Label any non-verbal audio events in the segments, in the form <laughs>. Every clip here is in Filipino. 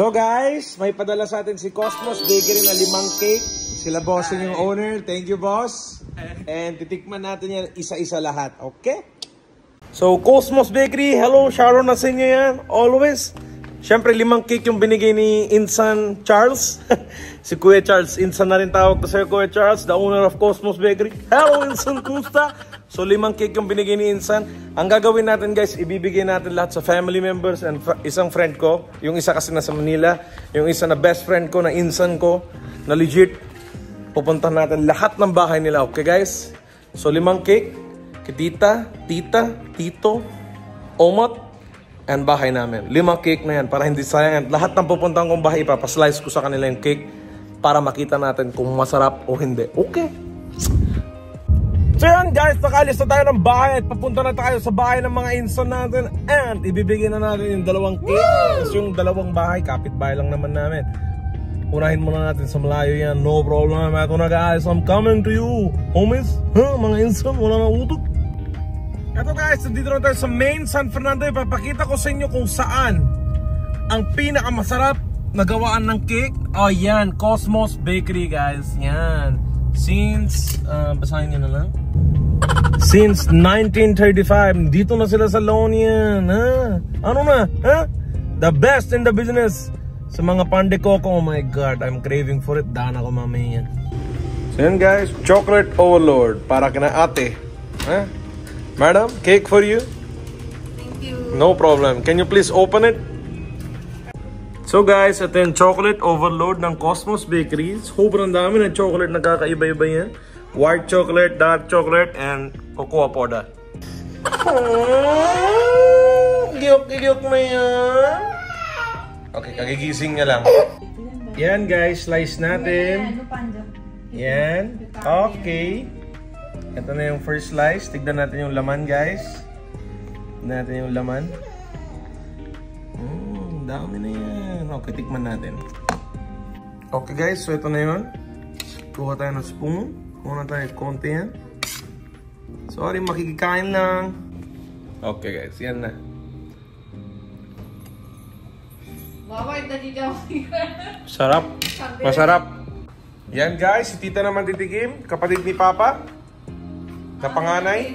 So guys, may padala sa atin si Cosmos Bakery na limang cake. Sila bossing yung owner. Thank you boss. And titikman natin yan isa-isa lahat. Okay? So Cosmos Bakery, hello Sharon na sa inyo yan. Always. Siyempre limang cake yung binigay ni Insan Charles. <laughs> si Kuya Charles. Insan na rin tawag ko sa Kuya Charles, the owner of Cosmos Bakery. <laughs> Hello Insan, kumusta? So limang cake yung binigay ni Insan. Ang gagawin natin guys, ibibigay natin lahat sa family members and isang friend ko. Yung isa kasi nasa Manila. Yung isa na best friend ko, na Insan ko, na legit. Pupuntahan natin lahat ng bahay nila. Okay guys? So limang cake. Kitita, tita, tito, omot, and bahay namin. Limang cake na yan para hindi sayang. At lahat ng pupuntahan kong bahay, ipapaslice ko sa kanila yung cake para makita natin kung masarap o hindi. Okay? So yan guys, nakalis na tayo ng bahay at papunta na tayo sa bahay ng mga insan natin and ibibigay na natin yung dalawang. Tapos yung dalawang bahay, kapit-bahay lang naman namin. Unahin muna natin sa malayo yan, no problem. Ito na guys, I'm coming to you. Homies, huh, mga insan, wala na utok. Ito guys, nandito na tayo sa main San Fernando. Ipapakita ko sa inyo kung saan ang pinakamasarap na gawaan ng cake. Oh yan, Cosmos Bakery guys. Yan. Since, uh, basahin nyo na lang. Since 1935, dito na sila sa Lonian. Ha? Ano na? Ha? The best in the business. Sa mga pande coco, oh my god, I'm craving for it. Daan ako mamaya yan. So yan guys, chocolate overload para kina ate. Ha? Madam, cake for you? Thank you. No problem. Can you please open it? So guys, ito yung chocolate overload ng Cosmos Bakery. Sobrang dami ng chocolate na kakaiba-iba yan. White chocolate, dark chocolate, and cocoa powder. Giyok-giyok na yan. Okay, kagigising niya lang. Yan guys, slice natin. Yan. Okay. Ito na yung first slice. Tignan natin yung laman guys. Tignan natin yung laman. Mm, dami na yan. Okay, tikman natin. Okay guys, so ito na yun. Kuha tayo ng spoon. Kuha tayo konti yan. Sorry, makikikain lang. Okay guys, yan na. <laughs> Sarap. Masarap. Yan guys, si tita naman titikim. Kapatid ni Papa. Na panganay.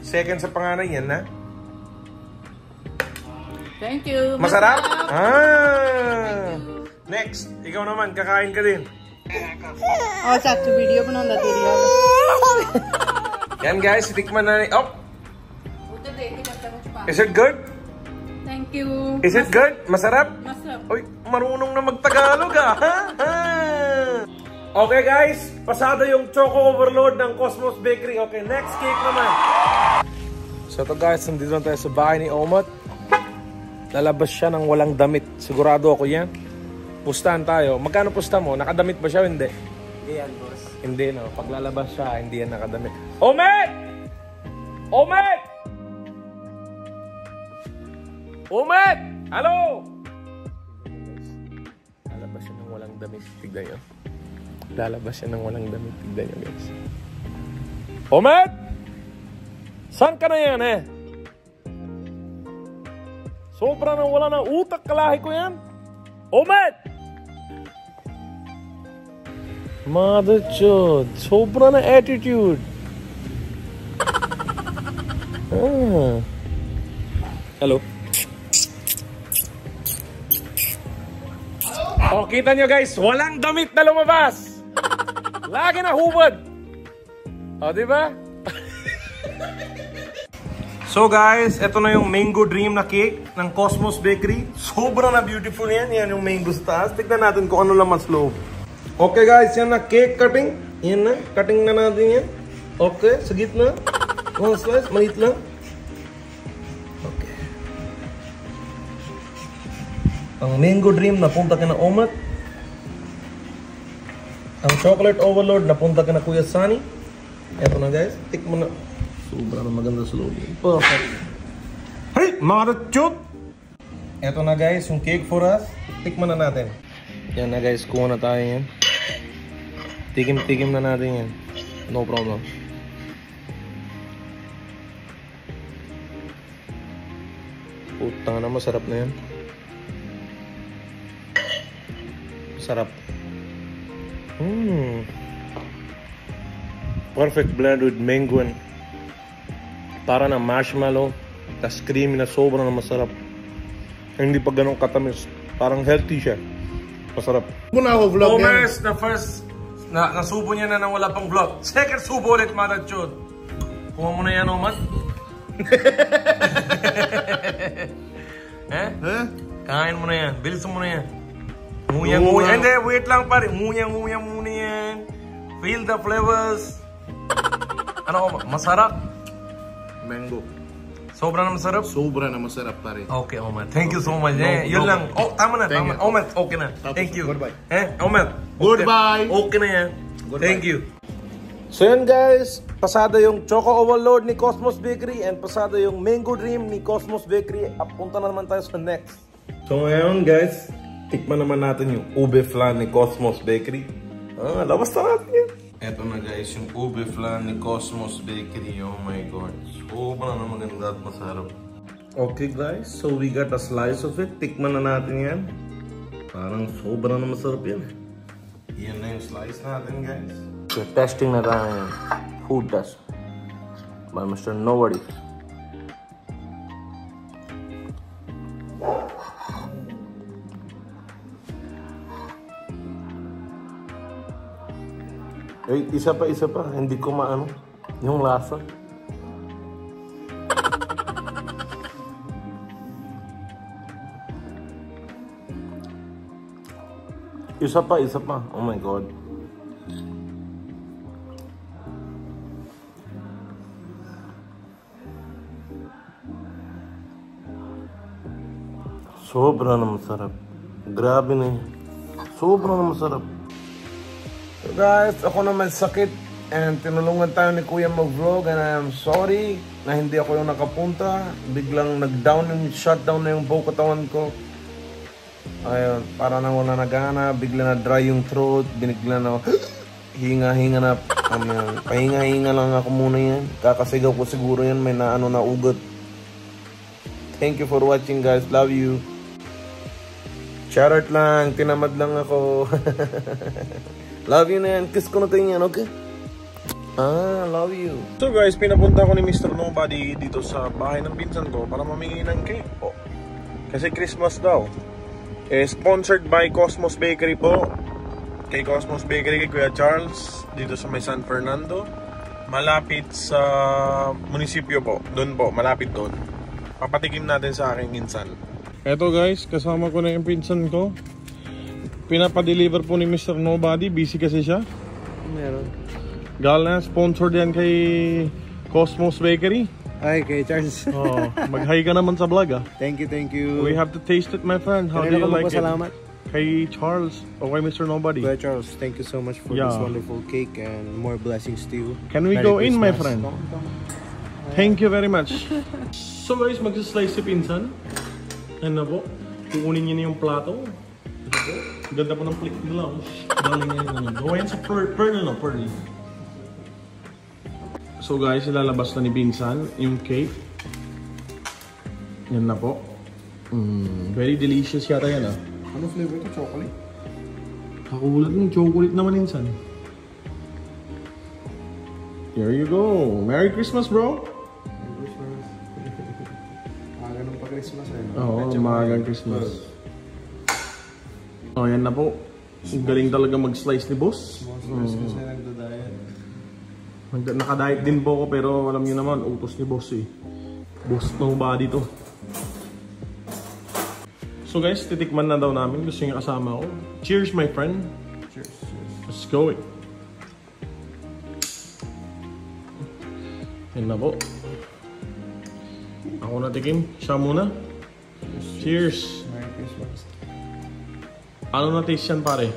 Second sa panganay, yan na. Thank you. Masarap? Masarap. Ah. Next, ikaw naman, kakain ka din. Oh, sakto video बनाना तेरी यार. Yan guys, tikman na ni... Oh! Is it good? Thank you. Is it good? Masarap? Masarap. Uy, marunong na magtagalog ah. <laughs> okay guys, pasado yung Choco Overload ng Cosmos Bakery. Okay, next cake naman. So ito guys, nandito na tayo sa bahay ni Omot. Lalabas siya ng walang damit. Sigurado ako yan. Pustahan tayo. Magkano pusta mo? Nakadamit ba siya o hindi? Hindi yan, boss. Hindi no. Paglalabas siya, hindi yan nakadamit. Omet! Omet! Omet! Hello! Lalabas siya ng walang damit. Tignan nyo. Lalabas siya ng walang damit. Tignan nyo guys. Omet! Saan ka na yan eh? Sobra nang wala ng utak kalahi ko yan. Omet! Mother chod, sobra na attitude. Ah. Hello. Oh, kita nyo guys, walang damit na lumabas. Lagi na hubad. O, di ba? So guys, ito na yung mango dream na cake ng Cosmos Bakery. Sobra na beautiful yan. Yan yung mango sa taas. Tignan natin kung ano laman sa loob. Okay guys, yan na cake cutting. Yan na, cutting na natin yan. Okay, sa gitna. One slice, maliit lang. Okay. Ang mango dream napunta ka na Omat. Ang chocolate overload napunta ka na Kuya Sunny. Eto na guys, tik mo na. Sobra na maganda sa loob. Perfect. Hey, marachot! Eto na guys, yung cake for us. Tikman na natin. Yan na guys, kuha na tayo yan. Tikim-tikim na natin yan. No problem. Puta na, masarap na yan. Sarap. Mm. Perfect blend with mango and para na marshmallow. Tas creamy na sobrang na masarap. Hindi pa ganun katamis. Parang healthy siya. Masarap. Ako vlog. Gomez, the first, na, nasubo niya na nang wala pang vlog. Second subo ulit, Mother Chod. Kuha mo na yan, Oman. <laughs> eh? Eh? Kain mo na yan. Bilisan mo na yan. Nguyang, nguyang. Hindi, wait lang pare. Nguyang, nguyang muna yan. Feel the flavors. ano ko, masarap. Mango. Sobrang na masarap. Sobra na masarap pare. Okay, Oman. Thank you so much. No, eh, yun no. lang. Oh, tama na. Thank Tama. Oman, okay na. Tapos, Thank you. goodbye. Eh, Oman. Goodbye. Okay na yan. Goodbye. Thank you. So yun guys, pasado yung Choco Overload ni Cosmos Bakery and pasado yung Mango Dream ni Cosmos Bakery. At punta na naman tayo sa next. So ngayon guys, tikman naman natin yung ube flan ni Cosmos Bakery. Ah, labas na natin yan. Eto na guys, yung ube flan ni Cosmos Bakery. Oh my god. Sobrang na maganda at masarap. Okay guys, so we got a slice of it. Tikman na natin yan. Parang sobrang na masarap yan. Yan na yung slice natin guys. So testing na tayo yan. Food test. By Mr. Nobody. Wait, isa pa, isa pa. Hindi ko maano. Yung lasa. Isa pa, isa pa. Oh my God. Sobra na masarap. Grabe na yun. Sobra na masarap. Guys, ako naman sakit and tinulungan tayo ni Kuya mag-vlog and I'm sorry na hindi ako yung nakapunta. Biglang nag-down yung shutdown na yung buong katawan ko. Ayun, para nang wala nagana, bigla na dry yung throat, binigla na <gasps> hinga-hinga na, ano yan, pahinga-hinga lang ako muna yan. Kakasigaw ko siguro yan, may naano na ugot. Thank you for watching guys, love you. Shoutout lang, tinamad lang ako. <laughs> love you na yan, kiss ko na tayo yan, okay? Ah, love you. So guys, pinapunta ko ni Mr. Nobody dito sa bahay ng pinsan ko para mamingi ng cake po. Kasi Christmas daw. Eh, sponsored by Cosmos Bakery po. Kay Cosmos Bakery, kay Kuya Charles, dito sa may San Fernando. Malapit sa munisipyo po. Doon po, malapit doon. Papatikim natin sa aking minsan. Eto guys, kasama ko na yung pinsan ko. Pinapadeliver po ni Mr. Nobody. Busy kasi siya. Meron. Galing na, sponsored yan kay Cosmos Bakery. Ay, kay Charles. <laughs> Oh, mag-hi ka naman sa vlog ah. thank you, thank you. We have to taste it my friend. How do Kanina you ko like it? Kay Charles o kay Mr. Nobody. Kuya Charles, thank you so much for Yeah. this wonderful cake and more blessings to you. Can we Merry go in my Christmas. friend? Thank you very much. <laughs> so guys, magsaslice si Pinsan. Ano po? Kukunin niya na yung plato. Ganda po ng plate nila. oh. Galing nga yung ano. Gawain sa pearl, pearl no, pearl. So guys, ilalabas na ni Pinsan yung cake. Yan na po. Mm, very delicious yata yan ah. Ano flavor ito? Chocolate? Kakulat ng chocolate naman minsan. Here you go. Merry Christmas, bro. Christmas. ah, ganun pa Christmas eh. Oo, umagang Christmas. Oh, yan na po. Ang galing talaga mag-slice ni boss. Christmas na nagdadayan. Nag- Naka-diet din po ako pero alam niyo naman, utos ni boss eh. Boss no body to. So guys, titikman na daw namin. Gusto niya kasama ako. Cheers my friend. Cheers. Let's go it. Yan na po. Ako na tikim. Siya muna. Cheers. Christmas. Ano na taste yan pare?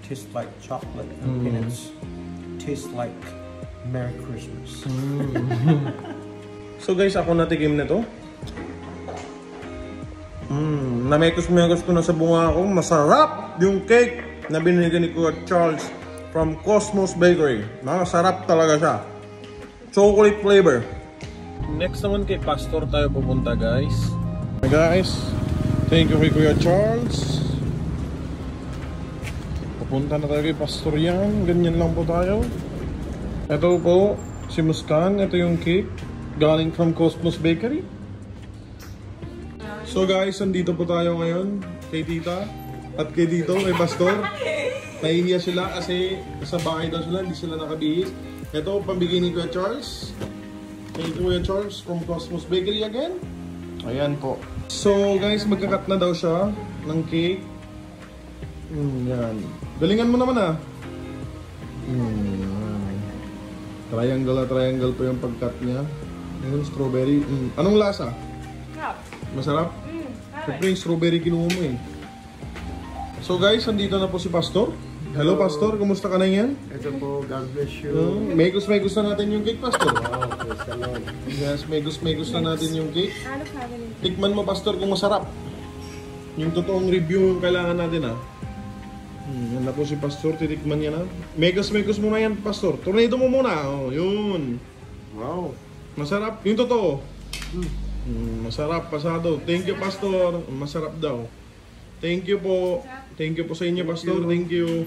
Tastes like chocolate and peanuts. Tastes like Merry Christmas. <laughs> So guys, ako natikim na to. Mmm, nametos-metos ko na sa bunga ko. Masarap yung cake na binigyan ni Kuya Charles from Cosmos Bakery. Masarap talaga siya. Chocolate flavor. Next naman kay Pastor tayo pupunta guys. Hey guys, thank you kay Kuya Charles. Pupunta na tayo kay Pastor yan. Ganyan lang po tayo. Ito po, si Muskan. Ito yung cake. Galing from Cosmos Bakery. So guys, andito po tayo ngayon kay tita at kay dito, kay Pastor. Nahihiya sila kasi sa bahay daw sila, hindi sila nakabihis. Ito, pambigay ni Kuya Charles. Thank you Kuya Charles from Cosmos Bakery again. Ayan po. So guys, magkakat na daw siya ng cake. Mm, yan. Galingan mo naman ah. Mm, yan. Triangle na triangle po yung pagkat niya. Yung strawberry. Mm. Anong lasa? Masarap? Siyempre yung strawberry kinuha mo eh. So guys, andito na po si Pastor. Hello Pastor, kumusta ka na yan? Ito po, God bless you. Uh, megus megus na natin yung cake Pastor. Wow, praise the Lord. Yes, megus megus na natin yung cake. Tikman mo Pastor kung masarap. Yung totoong review yung kailangan natin ah. Hmm, yan na po si Pastor, titikman niya na. Megus megus mo na yan Pastor. Tornado mo muna. Oh, yun. Wow. Masarap. Yung totoo. Mm, masarap, pasado. Thank you, Pastor. Masarap daw. Thank you po. Thank you po sa inyo, Pastor. Thank you.